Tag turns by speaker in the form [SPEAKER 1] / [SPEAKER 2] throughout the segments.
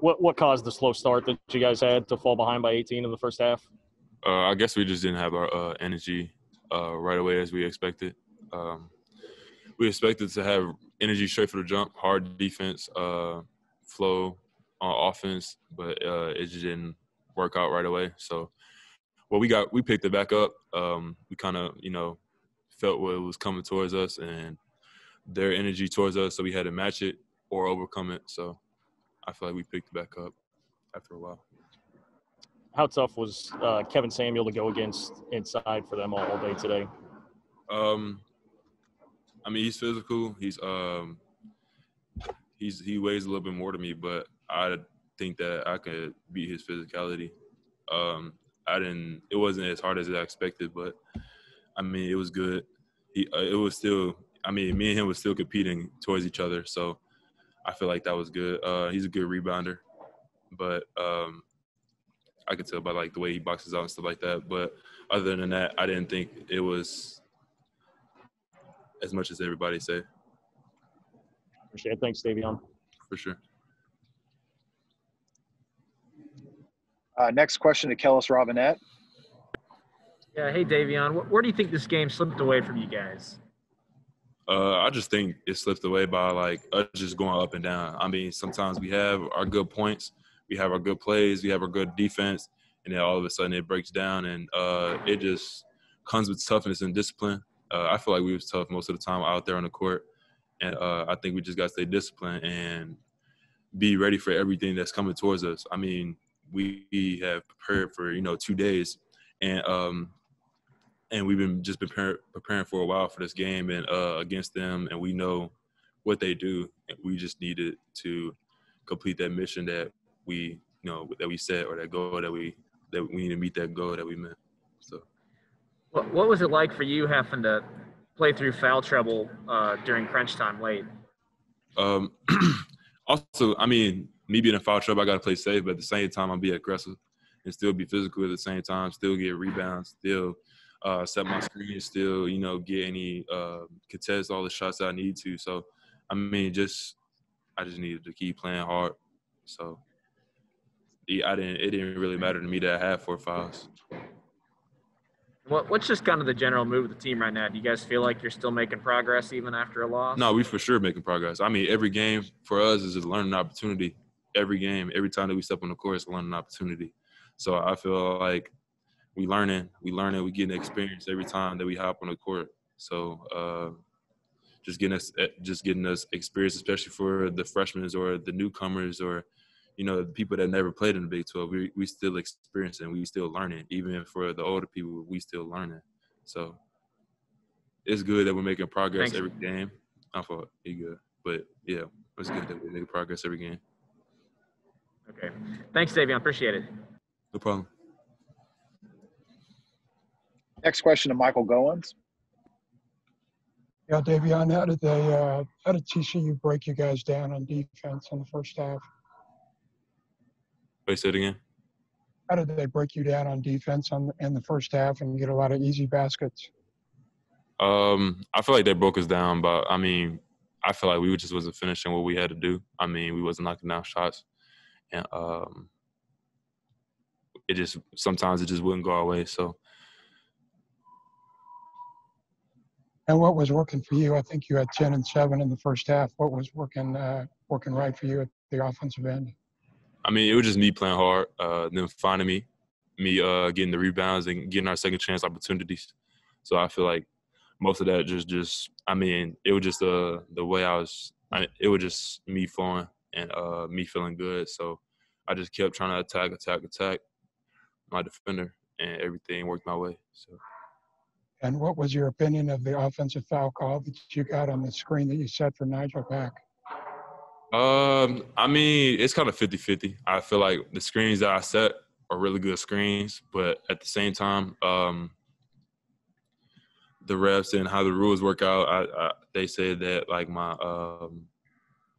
[SPEAKER 1] What what caused the slow start that you guys had to fall behind by 18 in the first half?
[SPEAKER 2] Uh, I guess we just didn't have our uh, energy uh, right away as we expected. Um, we expected to have energy straight for the jump, hard defense, uh, flow on offense, but uh, it just didn't work out right away. So, well, we got we picked it back up. Um, we kind of you know felt what was coming towards us and their energy towards us, so we had to match it or overcome it. So, I feel like we picked it back up after a while.
[SPEAKER 1] How tough was uh, Kevin Samuel to go against inside for them all, all day today?
[SPEAKER 2] Um, I mean, he's physical. He's um, he's he weighs a little bit more to me, but I think that I could beat his physicality. Um, I didn't. It wasn't as hard as I expected, but I mean, it was good. He, uh, it was still. I mean, me and him was still competing towards each other, so I feel like that was good. Uh, he's a good rebounder, but um, I could tell by like the way he boxes out and stuff like that. But other than that, I didn't think it was as much as everybody say.
[SPEAKER 1] Appreciate it. Thanks, Davion.
[SPEAKER 2] For sure.
[SPEAKER 3] Uh, next question to Kellis Robinett.
[SPEAKER 4] Yeah, hey Davion, where do you think this game slipped away from you guys?
[SPEAKER 2] Uh, I just think it slipped away by like us just going up and down. I mean, sometimes we have our good points, we have our good plays, we have our good defense, and then all of a sudden it breaks down, and uh, it just comes with toughness and discipline. Uh, I feel like we was tough most of the time out there on the court, and uh, I think we just got to stay disciplined and be ready for everything that's coming towards us. I mean, we have prepared for you know two days, and um, and we've been just preparing preparing for a while for this game and uh, against them, and we know what they do. And we just needed to complete that mission that we you know that we set or that goal that we that we need to meet that goal that we met. So,
[SPEAKER 4] what what was it like for you having to play through foul trouble uh, during crunch time late?
[SPEAKER 2] Um, also, I mean, me being in foul trouble, I got to play safe, but at the same time, I'm be aggressive and still be physical at the same time, still get rebounds, still uh, set my screen, and still, you know, get any uh, contest all the shots I need to. So, I mean, just I just needed to keep playing hard. So, yeah, I didn't. It didn't really matter to me that I had four fouls.
[SPEAKER 4] What, what's just kind of the general move of the team right now? Do you guys feel like you're still making progress even after a loss?
[SPEAKER 2] No, we for sure making progress. I mean, every game for us is a learning opportunity. Every game, every time that we step on the court, it's a learning opportunity. So I feel like we learning, we learning, we getting experience every time that we hop on the court. So uh, just getting us, eh, just getting us experience, especially for the freshmen or the newcomers or you know, the people that never played in the Big 12, we we still experiencing, we still learning. Even for the older people, we still learning. So it's good that we're making progress Thanks. every game. I thought be good, but yeah, it's good that we're making progress every game.
[SPEAKER 4] Okay, thanks, Davion. Appreciate it.
[SPEAKER 2] No problem.
[SPEAKER 3] Next question to Michael Goins.
[SPEAKER 5] Yeah, Davion, how did they, uh, how did TCU break you guys down on defense in the first half?
[SPEAKER 2] Wait, say it again.
[SPEAKER 5] How did they break you down on defense on in the first half and get a lot of easy baskets?
[SPEAKER 2] Um, I feel like they broke us down, but I mean, I feel like we just wasn't finishing what we had to do. I mean, we wasn't knocking down shots, and um, it just sometimes it just wouldn't go our way. So.
[SPEAKER 5] And what was working for you? I think you had ten and seven in the first half. What was working uh, working right for you at the offensive end?
[SPEAKER 2] I mean, it was just me playing hard, uh, finding me, me uh, getting the rebounds and getting our second chance opportunities. So I feel like most of that just just I mean, it was just uh, the way I was. I, it was just me flowing and uh, me feeling good. So I just kept trying to attack, attack, attack my defender, and everything worked my way. So.
[SPEAKER 5] And what was your opinion of the offensive foul call that you got on the screen that you set for Nigel Pack?
[SPEAKER 2] Um, I mean, it's kind of 50 50. I feel like the screens that I set are really good screens, but at the same time, um, the refs and how the rules work out, I, I, they say that like my um,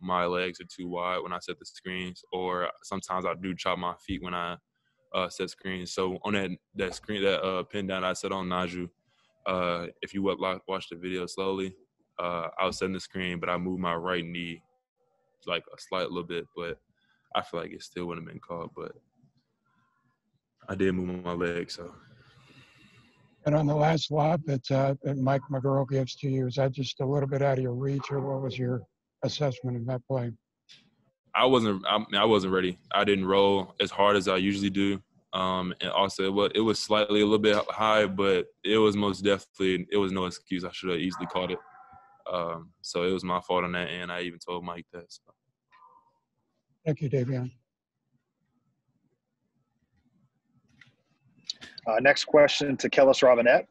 [SPEAKER 2] my legs are too wide when I set the screens, or sometimes I do chop my feet when I uh, set screens. So on that that screen that uh, pin down I set on Naju, uh, if you watch the video slowly, uh, I was setting the screen, but I moved my right knee like a slight little bit, but I feel like it still wouldn't have been called, but I did move my leg, so
[SPEAKER 5] And on the last lob that, uh, that Mike McGuirl gives to you, is that just a little bit out of your reach, or what was your assessment of that play?
[SPEAKER 2] I wasn't I, mean, I wasn't ready. I didn't roll as hard as I usually do. Um, and also it was, it was slightly a little bit high, but it was most definitely it was no excuse. I should have easily caught it. Um, so it was my fault on that, and I even told Mike that. So.
[SPEAKER 5] Thank you, Davion.
[SPEAKER 3] Uh, next question to Kellis Robinett.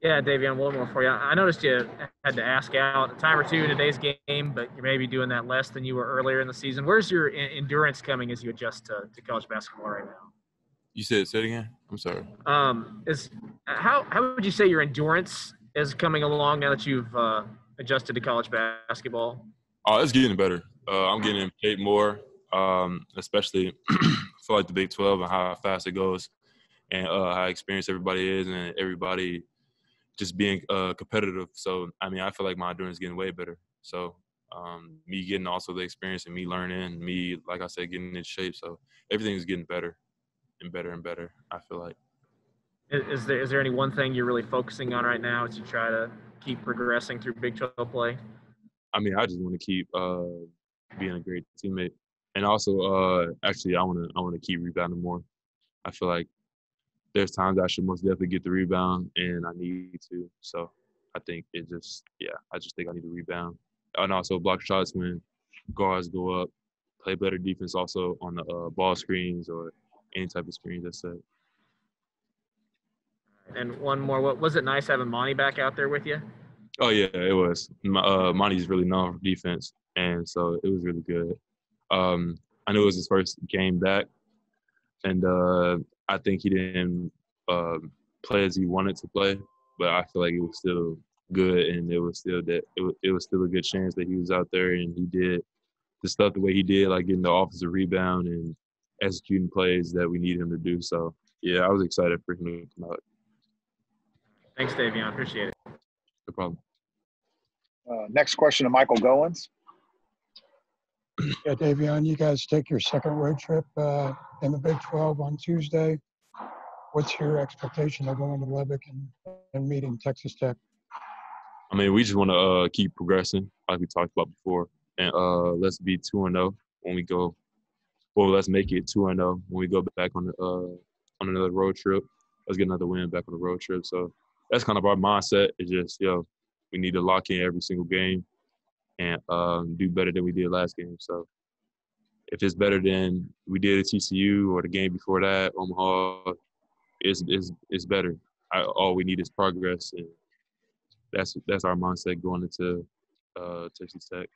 [SPEAKER 4] Yeah, Davion, one more for you. I noticed you had to ask out a time or two in today's game, but you're maybe doing that less than you were earlier in the season. Where's your endurance coming as you adjust to, to college basketball right now?
[SPEAKER 2] You said say it again. I'm sorry.
[SPEAKER 4] Um, is how how would you say your endurance is coming along now that you've uh, adjusted to college basketball?
[SPEAKER 2] Oh, it's getting better. Uh, I'm getting paid more, um, especially for like the Big 12 and how fast it goes, and uh, how experienced everybody is, and everybody just being uh, competitive. So I mean, I feel like my endurance is getting way better. So um, me getting also the experience and me learning, me like I said, getting in shape. So everything is getting better and better and better. I feel like.
[SPEAKER 4] Is, is there is there any one thing you're really focusing on right now as you try to keep progressing through Big 12 play?
[SPEAKER 2] I mean, I just want to keep uh, being a great teammate, and also uh, actually, I want to I want to keep rebounding more. I feel like there's times I should most definitely get the rebound, and I need to. So I think it just, yeah, I just think I need to rebound, and also block shots when guards go up, play better defense also on the uh, ball screens or any type of screens. That's it.
[SPEAKER 4] And one more, what was it nice having Monty back out there with you?
[SPEAKER 2] Oh yeah, it was. Uh, Monty's really known for defense, and so it was really good. Um, I knew it was his first game back, and uh, I think he didn't uh, play as he wanted to play, but I feel like it was still good, and it was still that it was, it was still a good chance that he was out there and he did the stuff the way he did, like getting the offensive rebound and executing plays that we need him to do. So yeah, I was excited for him to come out.
[SPEAKER 4] Thanks, Davion. Appreciate it.
[SPEAKER 2] No problem.
[SPEAKER 3] Uh, next question to Michael Goins.
[SPEAKER 5] Yeah, Davion, you guys take your second road trip uh, in the Big 12 on Tuesday. What's your expectation of going to Lubbock and, and meeting Texas Tech?
[SPEAKER 2] I mean, we just want to uh, keep progressing, like we talked about before, and uh, let's be two and zero when we go. Well, let's make it two and zero when we go back on the uh, on another road trip. Let's get another win back on the road trip. So that's kind of our mindset. It's just yo, know, we need to lock in every single game and um, do better than we did last game. So if it's better than we did at TCU or the game before that, Omaha, is is is better. I, all we need is progress, and that's that's our mindset going into uh, Texas Tech.